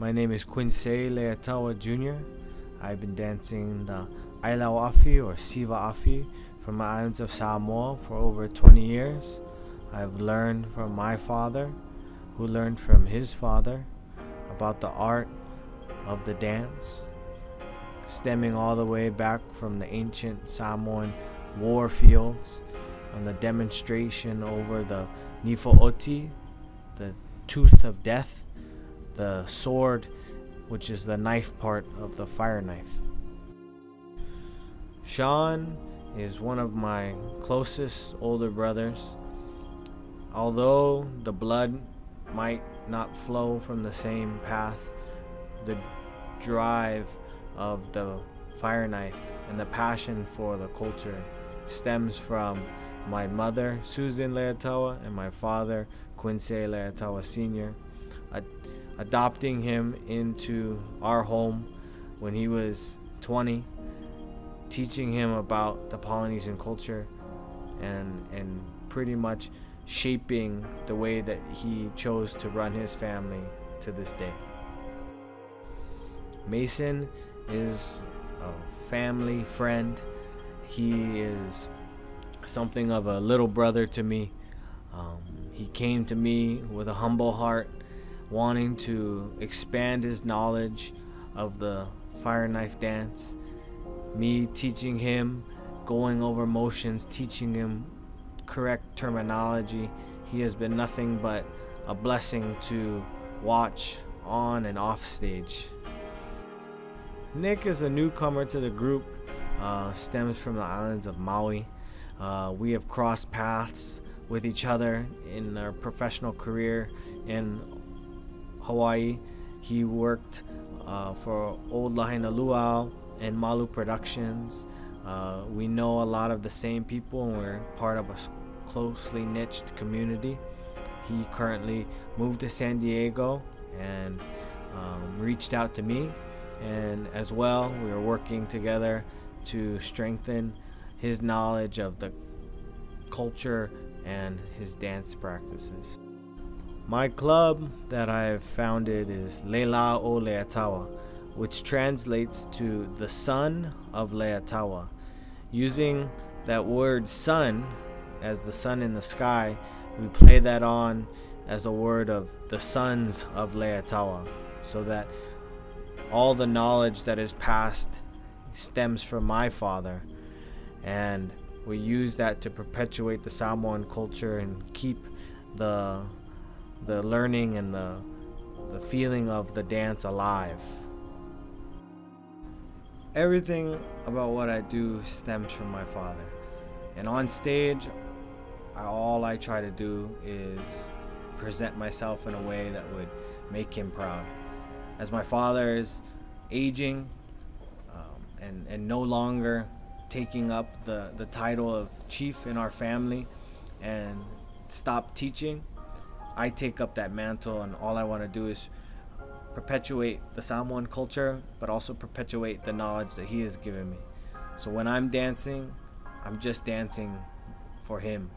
My name is Kuinise Leiataua Jr. I've been dancing the Ailao Afi or Siva Afi from the islands of Samoa for over 20 years. I've learned from my father, who learned from his father, about the art of the dance, stemming all the way back from the ancient Samoan war fields on the demonstration over the Nifo'oti, the tooth of death, the sword, which is the knife part of the fire knife. Shaun is one of my closest older brothers. Although the blood might not flow from the same path, the drive of the fire knife and the passion for the culture stems from my mother, Susan Leiataua, and my father, Kuinise Leiataua Sr., ad- adopting him into our home when he was 20 teaching him about the Polynesian culture and and pretty much shaping the way that he chose to run his family to this day. Mason is a family friend. He is something of a little brother to me. Um, he came to me with a humble heart, wanting to expand his knowledge of the fire knife dance me teaching him, going over motions, teaching him correct terminology. He has been nothing but a blessing to watch on and off stage. Nick is a newcomer to the group, uh, stems from the islands of Maui. Uh, we have crossed paths with each other in our professional career in Hawaii. He worked uh, for Old Lahaina Luau and Malu Productions. Uh, we know a lot of the same people and we're part of a closely niched community. He currently moved to San Diego and um, reached out to me, and as well, we are working together to strengthen his knowledge of the culture and his dance practices. My club that I've founded is Leila O Leiataua which translates to the son of Leiataua. Using that word sun as the sun in the sky, we play that on as a word of the sons of Leiataua, so that all the knowledge that is passed stems from my father, and we use that to perpetuate the Samoan culture and keep the the learning and the the feeling of the dance alive everything about what I do stems from my father. And on stage, I, all I try to do is present myself in a way that would make him proud. As my father is aging um, and, and no longer taking up the, the title of chief in our family and stop teaching, I take up that mantle and all I want to do is perpetuate the Samoan culture, but also perpetuate the knowledge that he has given me. So when I'm dancing, I'm just dancing for him